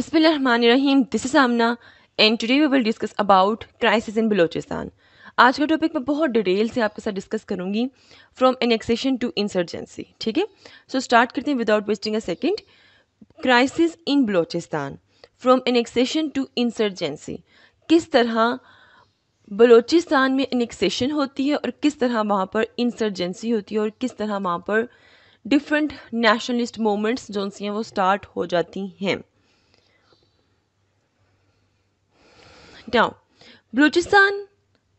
Bismillahirrahmanirrahim. This is Amna, and today we will discuss about crisis in Balochistan. आज का topic मैं बहुत detail से आपके साथ डिस्कस करूँगी फ्रॉम एनेक्सेशन टू इंसर्जेंसी ठीक है सो स्टार्ट करते हैं without wasting a second crisis in Balochistan from annexation to insurgency किस तरह बलोचिस्तान में एनेक्सेशन होती है और किस तरह वहाँ पर इंसर्जेंसी होती है और किस तरह वहाँ पर डिफरेंट नेशनलिस्ट मूवमेंट्स जो हैं, वो स्टार्ट हो जाती हैं Now, Balochistan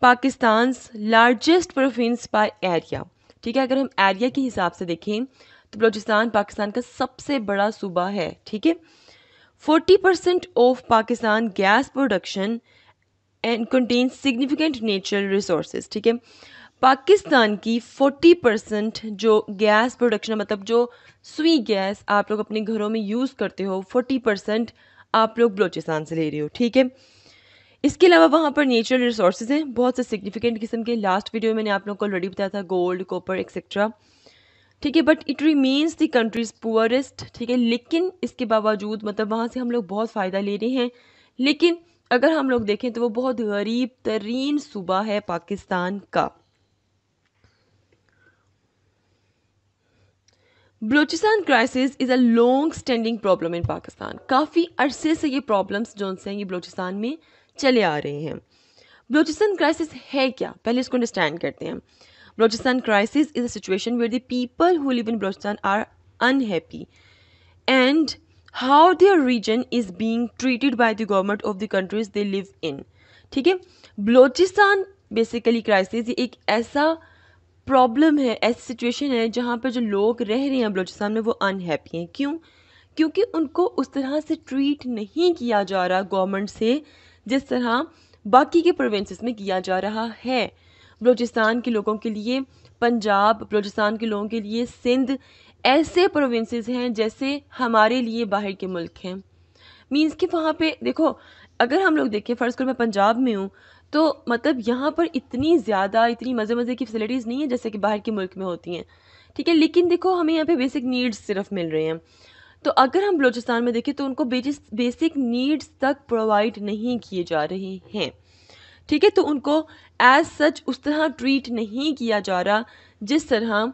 Pakistan largest province by area ठीक है अगर हम एरिया के हिसाब से देखें तो बलूचिस्तान पाकिस्तान का सबसे बड़ा सूबा है ठीक है? Forty percent of Pakistan gas production and contain significant natural resource ठीक है? पाकिस्तान की 40 परसेंट जो गैस प्रोडक्शन मतलब जो सुई गैस आप लोग अपने घरों में यूज़ करते हो 40 परसेंट आप लोग बलोचिस्तान से ले रहे हो ठीक है? इसके अलावा वहाँ पर नेचुरल रिसोर्सेज हैं, बहुत से सिग्निफिकेंट किस्म के। लास्ट वीडियो में मैंने आप लोग को ऑलरेडी बताया था गोल्ड कॉपर एक्सेट्रा ठीक है but it remains the country's poorest ठीक है, लेकिन इसके बावजूद मतलब वहाँ से हम लोग बहुत फ़ायदा ले रहे हैं। लेकिन अगर हम लोग देखें तो वो बहुत गरीब, तरीन सूबा है पाकिस्तान का। Balochistan crisis is a long standing problem in Pakistan. काफ़ी अरसे से ये प्रॉब्लम्स जो हैं ये बलूचिस्तान में चले आ रहे हैं। बलोचिस्तान क्राइसिस है क्या? पहले इसको अंडरस्टैंड करते हैं। Balochistan crisis is a situation where the people who live in Balochistan are unhappy and how their region is being treated by the government of the countries they live in ठीक है? Balochistan basically crisis एक ऐसा problem है, ऐसी situation है जहाँ पर जो लोग रह रहे हैं बलोचिस्तान में वो अनहैप्पी हैं। क्यों? क्योंकि उनको उस तरह से ट्रीट नहीं किया जा रहा गवर्नमेंट से जिस तरह बाकी के प्रोविंसेस में किया जा रहा है। बलूचिस्तान के लोगों के लिए, पंजाब, बलूचिस्तान के लोगों के लिए, सिंध ऐसे प्रोविंसेस हैं जैसे हमारे लिए बाहर के मुल्क हैं। मीन्स कि वहाँ पे देखो, अगर हम लोग देखें, फ़र्ज़ कर मैं पंजाब में हूँ तो मतलब यहाँ पर इतनी ज़्यादा, इतनी मज़े मज़े की फैसिलिटीज़ नहीं है जैसे कि बाहर के मुल्क में होती हैं। ठीक है, लेकिन देखो हमें यहाँ पे बेसिक नीड्स सिर्फ़ मिल रहे हैं। तो अगर हम बलूचिस्तान में देखें तो उनको बेसिक नीड्स तक प्रोवाइड नहीं किए जा रहे हैं। ठीक है तो उनको एज सच उस तरह ट्रीट नहीं किया जा रहा जिस तरह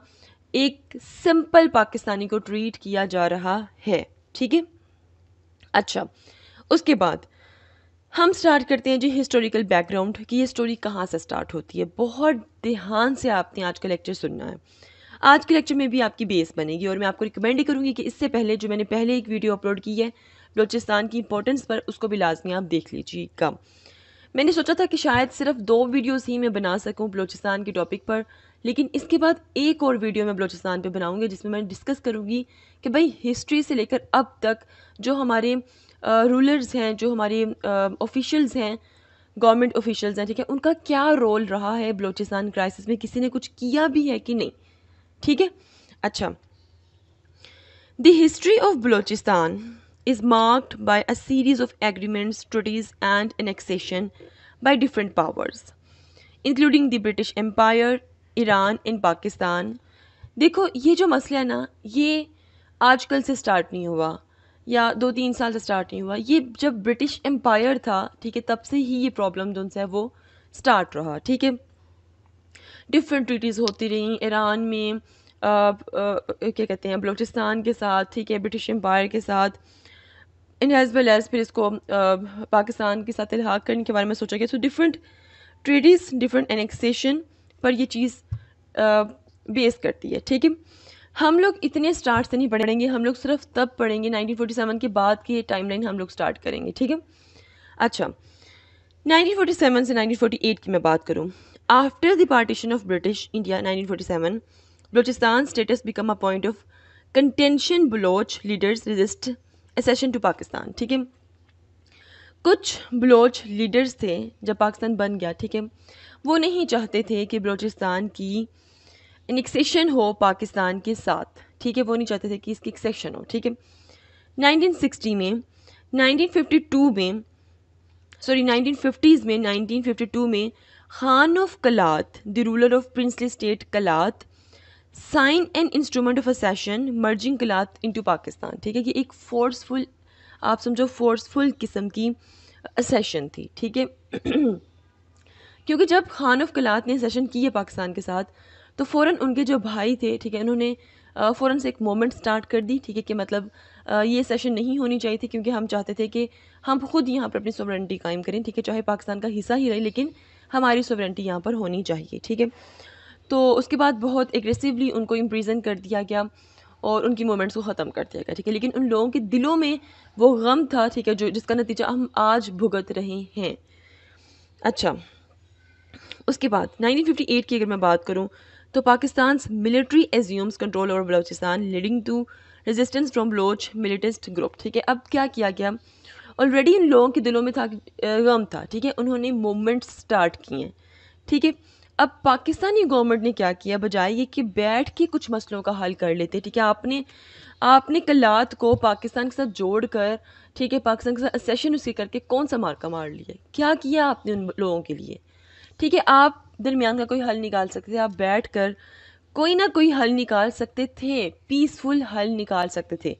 एक सिंपल पाकिस्तानी को ट्रीट किया जा रहा है। ठीक है? अच्छा उसके बाद हम स्टार्ट करते हैं जी हिस्टोरिकल बैकग्राउंड कि ये स्टोरी कहाँ से स्टार्ट होती है। बहुत ध्यान से आपने आज का लेक्चर सुनना है। आज के लेक्चर में भी आपकी बेस बनेगी और मैं आपको रिकमेंड ही करूँगी कि इससे पहले जो मैंने पहले एक वीडियो अपलोड की है, बलोचिस्तान की इंपॉर्टेंस पर, उसको भी लाजमी आप देख लीजिएगा। मैंने सोचा था कि शायद सिर्फ़ दो वीडियोस ही मैं बना सकूँ बलोचिस्तान के टॉपिक पर, लेकिन इसके बाद एक और वीडियो मैं बलोचिस्तान पे बनाऊँगी, जिसमें मैं डिस्कस करूँगी कि भाई हिस्ट्री से लेकर अब तक जो हमारे रूलर्स हैं, जो हमारे ऑफिशियल्स हैं गवर्नमेंट ऑफिशियल्स हैं, ठीक है, उनका क्या रोल रहा है बलोचिस्तान क्राइसिस में, किसी ने कुछ किया भी है कि नहीं? ठीक है? अच्छा। The history of Balochistan is marked by a series of agreements treaties and annexation by different powers including the British Empire Iran in Pakistan देखो, ये जो मसला है ना, ये आजकल से स्टार्ट नहीं हुआ, या दो तीन साल से स्टार्ट नहीं हुआ। ये जब ब्रिटिश एम्पायर था, ठीक है, तब से ही ये प्रॉब्लम जो है वो स्टार्ट रहा, ठीक है? डिफरेंट ट्रीटीज़ होती रही, ईरान में क्या कहते हैं, बलोचिस्तान के साथ, ठीक है, ब्रिटिश एम्पायर के साथ इन एज़ वेल एज़ फिर इसको पाकिस्तान के साथ इलाहा करने के बारे में सोचा गया। So different treaties different annexation पर यह चीज़ बेस करती है, ठीक है? हम लोग इतने स्टार्ट से नहीं पढ़ेंगे हम लोग सिर्फ़ तब पढ़ेंगे 1947 के बाद की टाइमलाइन हम लोग स्टार्ट करेंगे, ठीक है? अच्छा 1947 से 1948 की मैं बात करूँ। After the partition of British India 1947, Balochistan status become a point of contention. Baloch leaders resist accession to Pakistan. ठीक है कुछ बलोच लीडर्स थे जब पाकिस्तान बन गया ठीक है वो नहीं चाहते थे कि बलोचिस्तान की इनिक्सेशन हो पाकिस्तान के साथ ठीक है वो नहीं चाहते थे कि इसकी एक्सेशन हो ठीक है 1960 में 1952 में सॉरी 1950s में 1952 में Khan of Kalat the ruler of princely state Kalat sign and instrument of accession, merging Kalat into Pakistan. ठीक है कि एक फोर्सफुल आप समझो फोर्सफुल किस्म की सेशन थी, ठीक है? क्योंकि जब खान ऑफ़ कलात ने सेशन किए पाकिस्तान के साथ तो फ़ौर उनके जो भाई थे, ठीक है, उन्होंने फ़ौर से एक मोमेंट स्टार्ट कर दी, ठीक है, कि मतलब ये सेशन नहीं होनी चाहिए थी क्योंकि हम चाहते थे कि हम खुद यहाँ पर अपनी सोवरेंटी कायम करें, ठीक है, चाहे पाकिस्तान का हिस्सा ही रहे, लेकिन हमारी सोवरेंटी यहाँ पर होनी चाहिए, ठीक है? तो उसके बाद बहुत एग्रेसिवली उनको इम्प्रीजन कर दिया गया और उनकी मोमेंट्स को ख़त्म कर दिया गया, ठीक है? लेकिन उन लोगों के दिलों में वो गम था, ठीक है, जो जिसका नतीजा हम आज भुगत रहे हैं। अच्छा उसके बाद 1958 की अगर मैं बात करूँ तो Pakistan military assumes control over Balochistan leading to resistance from Baloch militant group ठीक है? अब क्या किया गया? ऑलरेडी इन लोगों के दिलों में था गम था, ठीक है? उन्होंने मूवमेंट स्टार्ट किए हैं, ठीक है? अब पाकिस्तानी गवर्नमेंट ने क्या किया? बजाय ये कि बैठ के कुछ मसलों का हल कर लेते, ठीक है? आपने आपने कलात को पाकिस्तान के साथ जोड़ कर ठीक है? पाकिस्तान के साथ सेशन उसी करके कौन सा मार्का मार लिया? क्या किया आपने उन लोगों के लिए? ठीक है? आप दरमियान का कोई हल निकाल सकते आप बैठ कर कोई ना कोई हल निकाल सकते थे पीसफुल हल निकाल सकते थे।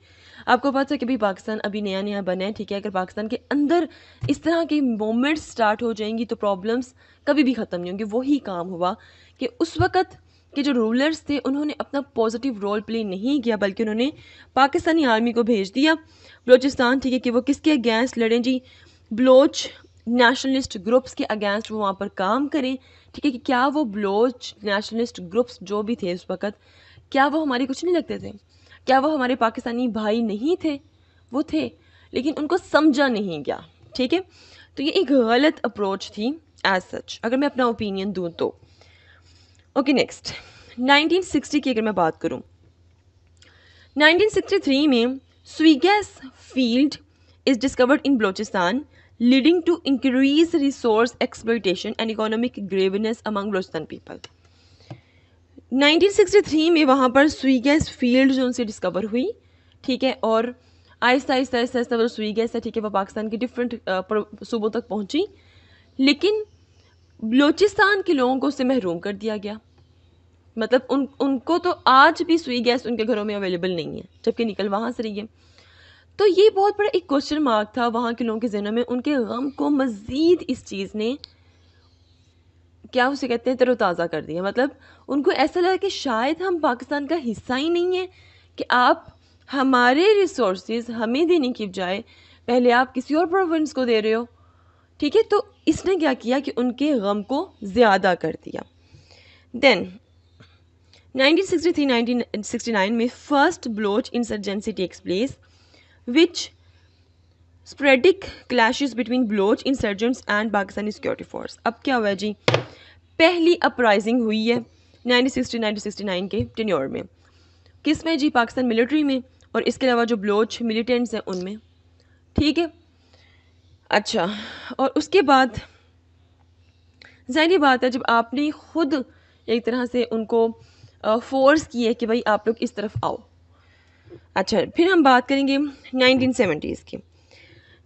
आपको पता है कि भाई पाकिस्तान अभी नया नया बना है, ठीक है? अगर पाकिस्तान के अंदर इस तरह के मोमेंट्स स्टार्ट हो जाएँगी तो प्रॉब्लम्स कभी भी ख़त्म नहीं होंगी। वही काम हुआ कि उस वक़्त के जो रूलर्स थे, उन्होंने अपना पॉजिटिव रोल प्ले नहीं किया, बल्कि उन्होंने पाकिस्तानी आर्मी को भेज दिया। बलोचिस्तान, ठीक है, कि वो किसके अगेंस्ट लड़ें जी? बलोच नेशनलिस्ट ग्रुप्स के अगेंस्ट वो वहाँ पर काम करें। ठीक है कि क्या वो बलोच नेशनलिस्ट ग्रुप्स जो भी थे उस वक़्त, क्या वो हमारे कुछ नहीं लगते थे? क्या वो हमारे पाकिस्तानी भाई नहीं थे? वो थे, लेकिन उनको समझा नहीं गया, ठीक है? तो ये एक गलत अप्रोच थी एज सच अगर मैं अपना ओपिनियन दूँ तो। ओके नेक्स्ट 1960 की अगर मैं बात करूँ 1963 में Sui gas field is discovered in Balochistan leading to increase resource exploitation and economic grievance among Balochistan people 1963 में वहाँ पर सुई गैस फ़ील्ड जो उनसे डिस्कवर हुई, ठीक है? और आहिस्ता आहिस्ता आहिस्ता आहिस्ता वो सुई गैस है ठीक है, वो पाकिस्तान के डिफरेंट सूबों तक पहुँची। लेकिन बलोचिस्तान के लोगों को उससे महरूम कर दिया गया। मतलब उन, उनको तो आज भी सुई गैस उनके घरों में अवेलेबल नहीं है, जबकि निकल वहाँ से रही है। तो ये बहुत बड़ा एक क्वेश्चन मार्क था वहाँ के लोगों के जहनों में। उनके गम को मज़ीद इस चीज़ ने क्या उसे कहते हैं, तरोताज़ा कर दिया। मतलब उनको ऐसा लगा कि शायद हम पाकिस्तान का हिस्सा ही नहीं है, कि आप हमारे रिसोर्स हमें देने की बजाय पहले आप किसी और प्रोविंस को दे रहे हो। ठीक है? तो इसने क्या किया कि उनके गम को ज़्यादा कर दिया। देन 1963-1969 में first Baloch insurgency takes place which sporadic clashes between Baloch insurgents and Pakistani security force अब क्या हुआ जी? पहली अपराइजिंग हुई है 1960-1969 के टेन्योर में। किसमें जी? पाकिस्तान मिलिट्री में और इसके अलावा जो ब्लोच मिलिटेंट्स हैं उनमें। ठीक है? अच्छा और उसके बाद ज़ाहिर बात है, जब आपने खुद एक तरह से उनको फोर्स की है कि भाई आप लोग इस तरफ़ आओ। अच्छा फिर हम बात करेंगे 1970s की।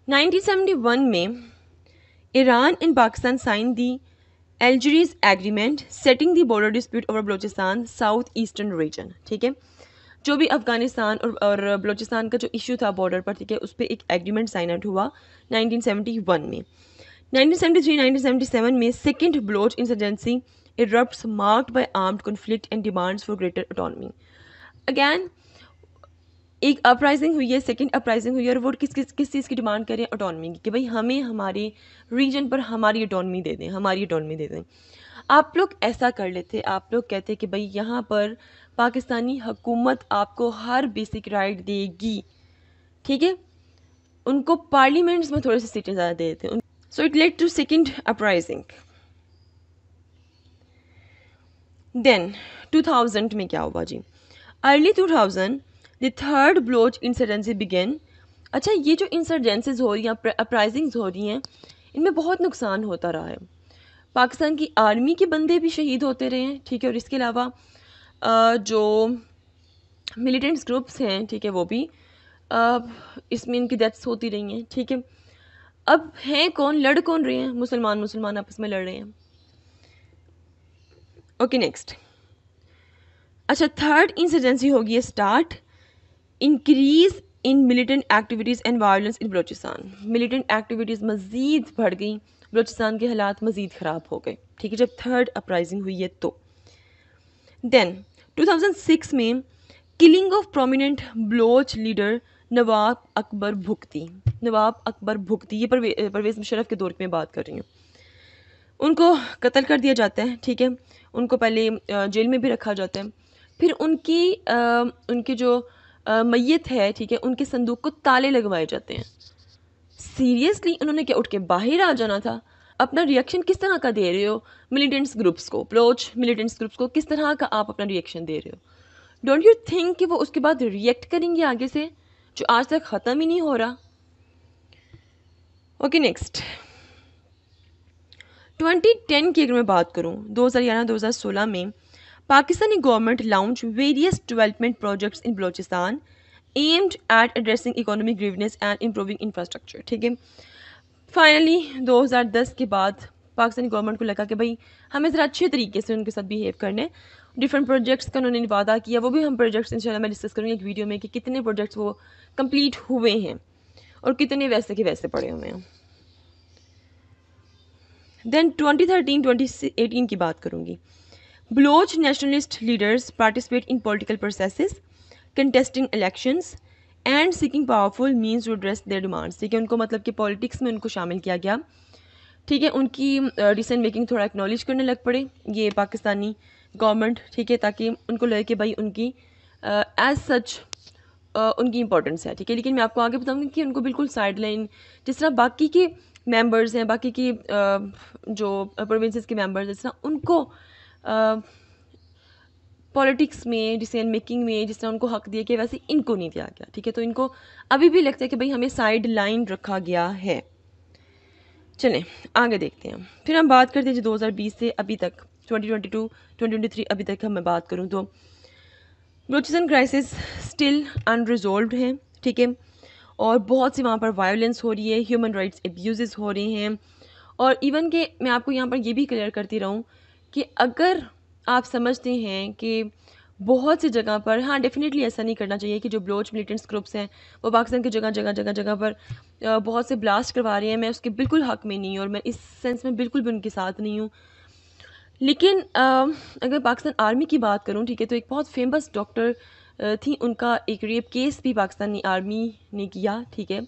1971 में Iran in Pakistan sign the Algiers agreement setting the border dispute over Balochistan south eastern region ठीक है? जो भी अफ़गानिस्तान और, और बलोचिस्तान का जो इशू था बॉर्डर पर ठीक है उस पर एक एग्रीमेंट साइन आउट हुआ 1971 में। 1973-1977 में second Baloch insurgency erupt marked by armed conflict and demands for greater autonomy again एक अपराइजिंग हुई है सेकंड अपराइजिंग हुई है, और वो किस किस किस चीज़ की डिमांड करें ऑटोनमी की, कि भाई हमें हमारे रीजन पर हमारी ऑटोनमी दे दें, हमारी ऑटोनमी दे दें। आप लोग ऐसा कर लेते, आप लोग कहते कि भाई यहाँ पर पाकिस्तानी हुकूमत आपको हर बेसिक राइट देगी, ठीक है? उनको पार्लियामेंट्स में थोड़े से सीटें ज़्यादा दे देते so it led to second uprising then 2000 में क्या हुआ जी? Early 2000 the third Baloch insurgency began अच्छा ये जो इंसर्जेंसीज हो रही हैं अपराइजिंग्स हो रही हैं, इनमें बहुत नुकसान होता रहा है। पाकिस्तान की आर्मी के बंदे भी शहीद होते रहे हैं, ठीक है, और इसके अलावा जो मिलिटेंट्स ग्रुप्स हैं, ठीक है, वो भी इसमें इनकी डेथ्स होती रही हैं, ठीक है। अब हैं कौन, लड़ कौन रहे हैं? मुसलमान मुसलमान आपस में लड़ रहे हैं। ओके नेक्स्ट अच्छा थर्ड इंसर्जेंसी होगी start increase in militant activities and violence in Balochistan. Militant activities मज़ीद बढ़ गई। बलोचिस्तान के हालात मज़ीद ख़राब हो गए। ठीक है जब थर्ड अपराइजिंग हुई है तो। देन 2006 में killing of prominent Baloch leader Nawab Akbar Bugti Nawab Akbar Bugti ये परवे, परवेज़ मुशरफ के दौर में बात कर रही हूँ। उनको कत्ल कर दिया जाता है ठीक है। उनको पहले जेल में भी रखा जाता है। फिर उनकी आ, उनकी जो मैत है, ठीक है, उनके संदूक को ताले लगवाए जाते हैं। सीरियसली उन्होंने क्या उठ के बाहर आ जाना था? अपना रिएक्शन किस तरह का दे रहे हो? मिलिटेंट्स ग्रुप्स को प्लोच मिलिटेंट्स ग्रुप्स को किस तरह का आप अपना रिएक्शन दे रहे हो? डोंट यू थिंक कि वो उसके बाद रिएक्ट करेंगे आगे से, जो आज तक ख़त्म ही नहीं हो रहा? ओके नेक्स्ट 2010 की अगर मैं बात करूँ 2011-2016 में Pakistani government launch various development projects in Balochistan aimed at addressing economic grievance and improving infrastructure ठीक है? फाइनली 2010 के बाद पाकिस्तानी गवर्नमेंट को लगा कि भाई, हमें ज़रा अच्छे तरीके से उनके साथ बिहेव करने डिफरेंट प्रोजेक्ट्स का उन्होंने वादा किया, वो भी हम प्रोजेक्ट्स इंशाल्लाह मैं डिस्कस करूँगी एक वीडियो में कि कितने प्रोजेक्ट्स वो कंप्लीट हुए हैं और कितने वैसे के वैसे पड़े हुए हैं। देन 2013 2018 की बात करूँगी। Baloch nationalist leaders participate in political processes contesting elections and seeking powerful means to address their demands ठीक है उनको मतलब कि पॉलिटिक्स में उनको शामिल किया गया। ठीक है उनकी डिसीज़न मेकिंग थोड़ा एक्नॉलेज करने लग पड़े ये पाकिस्तानी गवर्नमेंट ठीक है ताकि उनको लगे कि भाई उनकी एज सच उनकी इंपॉर्टेंस है। ठीक है लेकिन मैं आपको आगे बताऊँगी कि उनको बिल्कुल साइड लाइन जिस तरह बाकी के मेंबर्स हैं बाकी की uh, जो प्रोविंसेस के मेंबर्स जिस तरह उनको पॉलिटिक्स में डिसीज़न मेकिंग में, जिस तरह उनको हक दिया गया, वैसे इनको नहीं दिया गया, ठीक है? तो इनको अभी भी लगता है कि भाई हमें साइड लाइन रखा गया है। चलें, आगे देखते हैं। फिर हम बात करते हैं जो 2020 से अभी तक 2022 2023 अभी तक हम मैं बात करूँ तो। बलोचिस्तान क्राइसिस स्टिल अनरिजोल्व है, ठीक है? और बहुत सी वहाँ पर वायलेंस हो रही है ह्यूमन राइट्स एब्यूज़ हो रहे हैं। और इवन के मैं आपको यहाँ पर ये भी क्लियर करती रहूँ कि अगर आप समझते हैं कि बहुत सी जगह पर हाँ डेफिनेटली ऐसा नहीं करना चाहिए कि जो ब्लोच मिलिटेंट्स ग्रुप्स हैं, वो पाकिस्तान की जगह जगह जगह जगह पर बहुत से ब्लास्ट करवा रहे हैं, मैं उसके बिल्कुल हक में नहीं हूँ और मैं इस सेंस में बिल्कुल भी उनके साथ नहीं हूँ। लेकिन अगर पाकिस्तान आर्मी की बात करूँ, ठीक है तो एक बहुत फ़ेमस डॉक्टर थी, उनका एक रेप केस भी पाकिस्तानी आर्मी ने किया, ठीक है।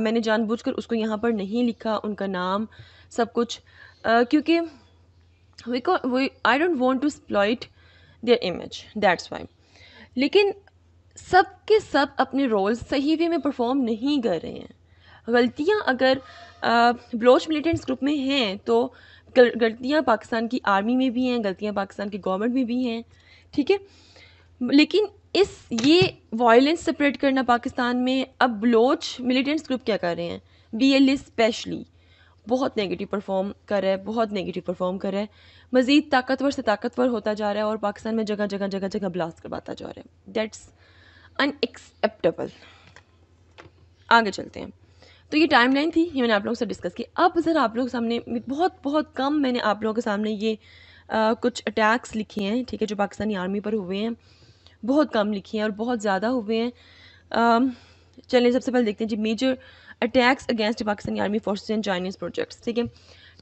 मैंने जानबूझकर उसको यहाँ पर नहीं लिखा, उनका नाम, सब कुछ क्योंकि we we I don't want to exploit their image that's why लेकिन सब के सब अपने रोल सही वे में परफॉर्म नहीं कर रहे हैं। गलतियाँ अगर ब्लोच मिलिटेंट्स ग्रुप में हैं तो गलतियाँ पाकिस्तान की आर्मी में भी हैं, गलतियाँ पाकिस्तान की गवर्नमेंट में भी हैं। ठीक है? लेकिन इस, ये वायलेंस सेपरेट करना पाकिस्तान में, अब ब्लोच मिलिटेंट्स ग्रुप क्या कर रहे हैं? बी एल स्पेशली बहुत नेगेटिव परफॉर्म कर रहा है बहुत नेगेटिव परफॉर्म कर रहा है। मज़ीद ताकतवर से ताकतवर होता जा रहा है और पाकिस्तान में जगह जगह जगह जगह ब्लास्ट करवाता जा रहा है। दैट्स अनएक्सेप्टेबल आगे चलते हैं। तो ये टाइमलाइन थी ये मैंने आप लोगों से डिस्कस की। अब ज़रा आप लोगों सामने बहुत बहुत कम मैंने आप लोगों के सामने ये आ, कुछ अटैक्स लिखे हैं ठीक है जो पाकिस्तानी आर्मी पर हुए हैं। बहुत कम लिखे हैं और बहुत ज़्यादा हुए हैं। चलिए सबसे पहले देखते हैं जी major attacks against Pakistani army forces and Chinese projects ठीक है?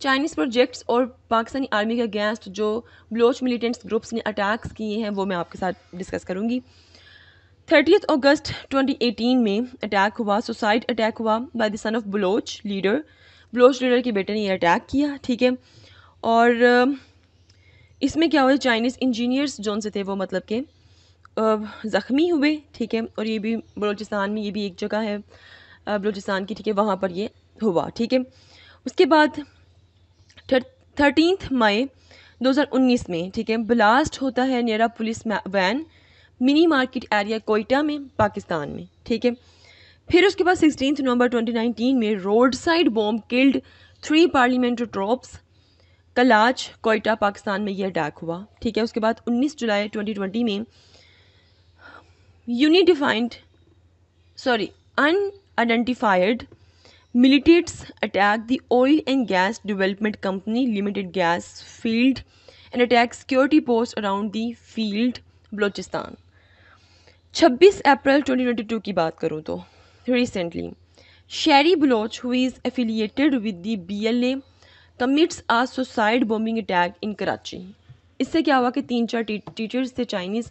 चाइनीज़ प्रोजेक्ट्स और पाकिस्तानी आर्मी के अगेंस्ट जो ब्लोच मिलिटेंट्स ग्रुप्स ने अटैक्स किए हैं, वो मैं आपके साथ डिस्कस करूँगी। थर्टीथ अगस्त 2018 में अटैक हुआ सुसाइड अटैक हुआ by the son of Baloch leader Baloch leader के बेटे ने ये अटैक किया, ठीक है? और इसमें क्या हुआ चाइनीज़ इंजीनियर्स जोन से थे, वो मतलब के ज़ख्मी हुए, ठीक है? और ये भी बलूचिस्तान में ये भी एक जगह है। बलूचिस्तान की, ठीक है, वहाँ पर ये हुआ, ठीक है। उसके बाद थर्टीनथ मई 2019 में, ठीक है ब्लास्ट होता है near a police van mini market area Quetta में, पाकिस्तान में, ठीक है। फिर उसके बाद सिक्सटीन नवंबर 2019 में roadside bomb killed three parliamentary troops कलाच Quetta, Pakistan में ये अटैक हुआ, ठीक है। उसके बाद 19 जुलाई 2020 में unidentified sorry sorry unidentified militants attacked the oil and gas development company limited gas field and attacked security posts around the field balochistan 26 अप्रैल 2022 की बात करूँ तो recently Sheri Baloch who is affiliated with the B L A commits a suicide bombing attack in Karachi इससे क्या हुआ कि तीन चार टीचर्स थे चाइनीज़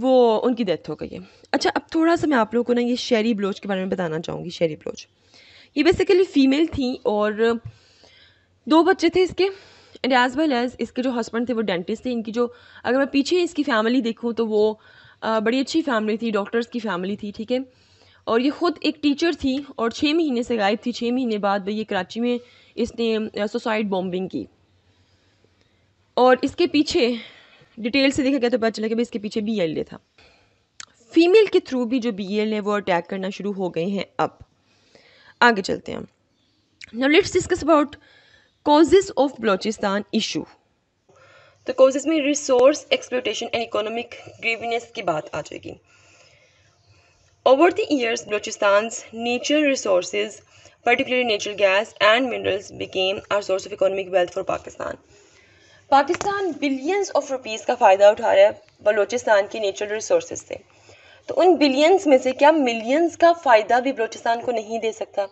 वो उनकी डेथ हो गई है। अच्छा अब थोड़ा सा मैं आप लोगों को ना ये शेरी ब्लोच के बारे में बताना चाहूँगी शेरी ब्लोच ये बेसिकली फ़ीमेल थी और दो बच्चे थे इसके एंड एज़ वेल एज़ इसके जो हस्बैंड थे वो डेंटिस्ट थे। इनकी जो, अगर मैं पीछे इसकी फैमिली देखूँ तो वो बड़ी अच्छी फैमिली थी डॉक्टर्स की फैमिली थी, ठीक है? और ये ख़ुद एक टीचर थी और छः महीने से गायब थी। छः महीने बाद ये कराची में इसने सुसाइड बॉम्बिंग की। और इसके पीछे डिटेल से देखा गया तो पता चला कि भाई इसके पीछे बी एल ए था। फीमेल के थ्रू भी जो बी एल ए वो अटैक करना शुरू हो गए हैं अब। आगे चलते हैं now let's discuss about causes of Balochistan issue तो कॉजेज में resource exploitation and economic grievance की बात आ जाएगी। Over the years Balochistan nature resources particularly natural gas and minerals, became our source of economic wealth for Pakistan. Pakistan billions of rupees का फ़ायदा उठा रहा है बलोचिस्तान की नेचुरल रिसोर्स से। तो उन बिलियंस में से क्या मिलियंस का फ़ायदा भी बलोचिस्तान को नहीं दे सकता?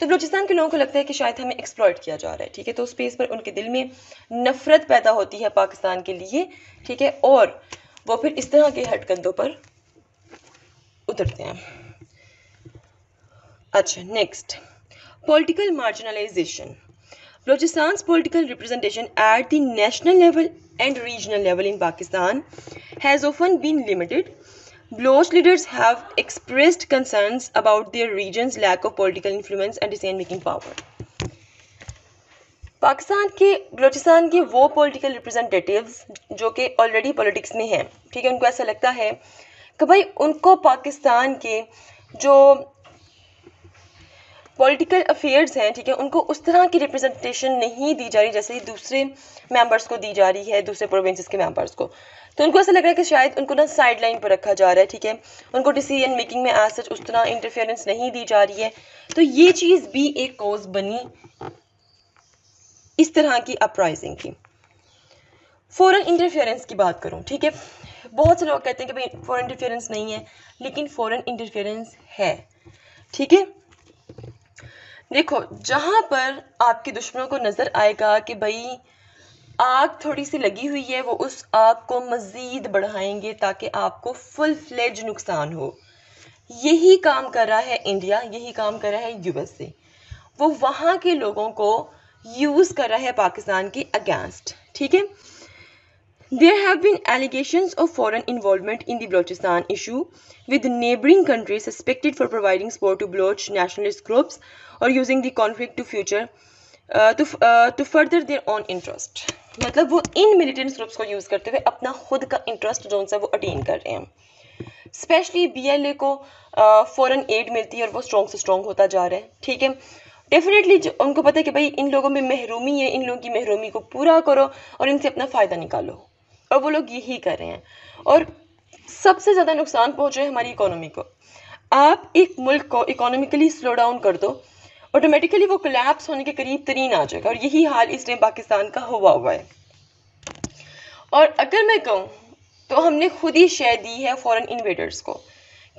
तो बलोचिस्तान के लोगों को लगता है कि शायद हमें एक्सप्लॉयट किया जा रहा है, ठीक है? तो उस स्पेस पर उनके दिल में नफ़रत पैदा होती है पाकिस्तान के लिए, ठीक है? और वो फिर इस तरह के हटकंदों पर उतरते हैं। अच्छा next political marginalization Balochistan's political representation at the national level and regional level in Pakistan has often been limited. Baloch leaders have expressed concerns about their region's lack of political influence and decision-making power. Pakistan के बलोचिस्तान के वो political representatives जो कि already politics में हैं ठीक है उनको ऐसा लगता है कि भाई उनको पाकिस्तान के जो पॉलिटिकल अफेयर्स हैं, ठीक है? उनको उस तरह की रिप्रेजेंटेशन नहीं दी जा रही जैसे दूसरे मेंबर्स को दी जा रही है, दूसरे प्रोविंसेस के मेंबर्स को। तो उनको ऐसा लग रहा है कि शायद उनको ना साइड लाइन पर रखा जा रहा है, ठीक है? उनको डिसीज़न मेकिंग में एज सच उस तरह इंटरफेरेंस नहीं दी जा रही है। तो ये चीज़ भी एक कॉज बनी इस तरह की अपराइजिंग की। फॉरेन इंटरफेरेंस की बात करूँ, ठीक है? बहुत से लोग कहते हैं कि भाई फॉरेन इंटरफेरेंस नहीं है, लेकिन फॉरेन इंटरफेरेंस है, ठीक है? देखो, जहाँ पर आपके दुश्मनों को नज़र आएगा कि भाई आग थोड़ी सी लगी हुई है, वो उस आग को मज़ीद बढ़ाएँगे ताकि आपको फुल फ्लेज नुकसान हो। यही काम कर रहा है इंडिया यही काम कर रहा है यूएसए वो वहाँ के लोगों को यूज़ कर रहा है पाकिस्तान के अगेंस्ट ठीक है? There have been allegations of foreign involvement in the Balochistan issue, with neighboring countries suspected for providing support to Baloch nationalist groups or using the conflict to future uh, to, uh, to further their own interest. मतलब वो इन militant groups को use करते हुए अपना खुद का interest जो सा वो अटेन कर रहे हैं स्पेशली बी एल ए को फॉरेन uh, एड मिलती है और वो स्ट्रॉन्ग से स्ट्रॉन्ग होता जा रहा है ठीक है डेफिनेटली उनको पता है कि भाई इन लोगों में महरूमी है इन लोगों की महरूमी को पूरा करो और इनसे अपना फ़ायदा निकालो और वो लोग यही कर रहे हैं। और सबसे ज़्यादा नुकसान पहुँच रहा हमारी इकोनॉमी को। आप एक मुल्क को इकोनॉमिकली स्लो डाउन कर दो ऑटोमेटिकली वो कोलैप्स होने के करीब तरीन आ जाएगा। और यही हाल इस टाइम पाकिस्तान का हुआ हुआ है। और अगर मैं कहूँ तो हमने खुद ही शेयर दी है फॉरेन इन्वेडर्स को,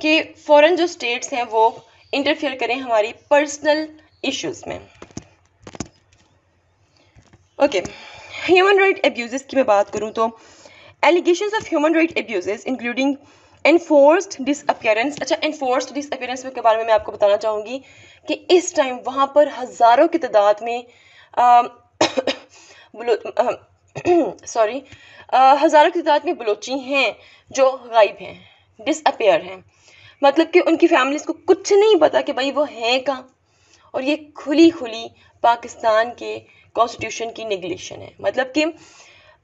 कि फॉरेन जो स्टेट्स हैं, वो इंटरफेयर करें हमारी पर्सनल इश्यूज़ में। ओके ह्यूमन राइट एब्यूज़ की मैं बात करूँ तो allegation of human right abuses including enforced disappearance अच्छा एनफोर्स्ड डिसअपियरेंस के बारे में मैं आपको बताना चाहूँगी कि इस टाइम वहाँ पर हज़ारों की तादाद में सॉरी हज़ारों की तादाद में बलोची हैं जो गायब हैं डिसअपेयर हैं। मतलब कि उनकी फैमिलीज़ को कुछ नहीं पता कि भाई वो हैं कहाँ। और ये खुली खुली पाकिस्तान के कॉन्स्टिट्यूशन की निगलेशन है। मतलब कि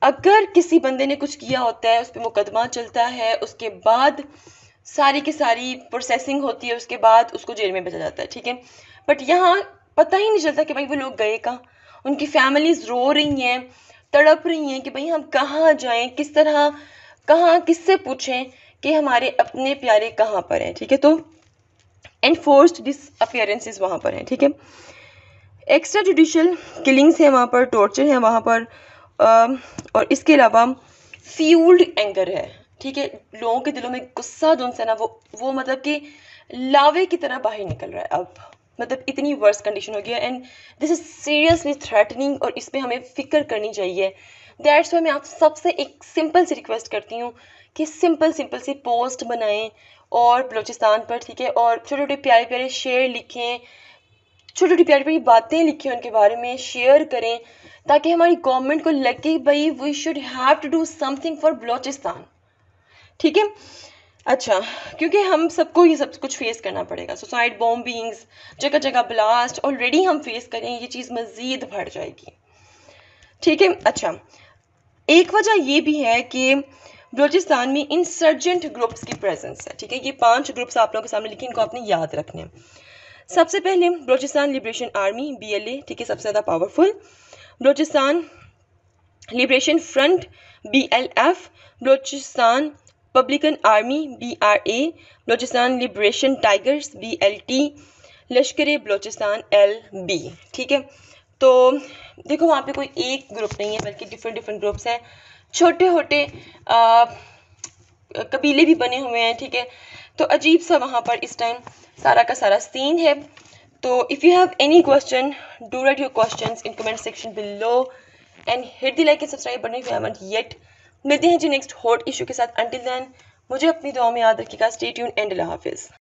अगर किसी बंदे ने कुछ किया होता है उस पर मुकदमा चलता है, उसके बाद सारी की सारी प्रोसेसिंग होती है, उसके बाद उसको जेल में भेजा जाता है, ठीक है? बट यहाँ पता ही नहीं चलता कि भाई वो लोग गए कहाँ। उनकी फैमिलीज़ रो रही हैं, तड़प रही हैं कि भाई हम कहाँ जाएँ, किस तरह, कहाँ किससे पूछें कि हमारे अपने प्यारे कहाँ पर हैं, ठीक है? तो एनफोर्स्ड डिस अपियरेंसेज वहाँ पर हैं, ठीक है? एक्स्ट्रा जुडिशल किलिंग्स हैं, वहाँ पर टॉर्चर है वहाँ पर और इसके अलावा फ्यूल्ड एंगर है, ठीक है? लोगों के दिलों में गुस्सा जो है ना, वो वो मतलब कि लावे की तरह बाहर निकल रहा है अब। मतलब इतनी वर्स कंडीशन हो गई है and this is seriously threatening और इस पर हमें फ़िक्र करनी चाहिए। दैट्स वाई मैं आप सबसे एक सिंपल सी रिक्वेस्ट करती हूँ कि सिंपल सिंपल सी पोस्ट बनाएँ और बलोचिस्तान पर, ठीक है? और छोटे छोटे प्यारे प्यारे शेर लिखें छोटी छोटी प्यारी प्यारी बातें लिखें उनके बारे में शेयर करें, ताकि हमारी गवर्नमेंट को लगे भाई we should have to do something for Balochistan ठीक है? अच्छा क्योंकि हम सबको ये सब कुछ फेस करना पड़ेगा। सुसाइड बॉम्बिंग्स जगह जगह ब्लास्ट ऑलरेडी हम फेस करें, ये चीज़ मज़ीद बढ़ जाएगी। ठीक है? अच्छा एक वजह ये भी है कि बलोचिस्तान में इंसर्जेंट ग्रुप्स की प्रेजेंस है। ठीक है? ये पाँच ग्रुप्स आप लोगों के सामने लिखे इनको आपने याद रखने सबसे पहले Balochistan liberation army B L A ठीक है, सबसे ज़्यादा powerful Balochistan liberation front B L F Balochistan republican army B R A Balochistan liberation tigers B L T Lashkar Balochistan L B ठीक है? तो देखो, वहाँ पे कोई एक ग्रुप नहीं है, बल्कि डिफरेंट डिफरेंट ग्रुप्स हैं। छोटे छोटे कबीले भी बने हुए हैं, ठीक है? तो अजीब सा वहाँ पर इस टाइम सारा का सारा सीन है। तो if you have any question do write your question in comment section below and hit the like and subscribe button you haven't yet मिलते हैं जी नेक्स्ट हॉट इशू के साथ। अंटिल देन मुझे अपनी दुआ में याद रखिएगा। स्टेट यून एंड हाफिज़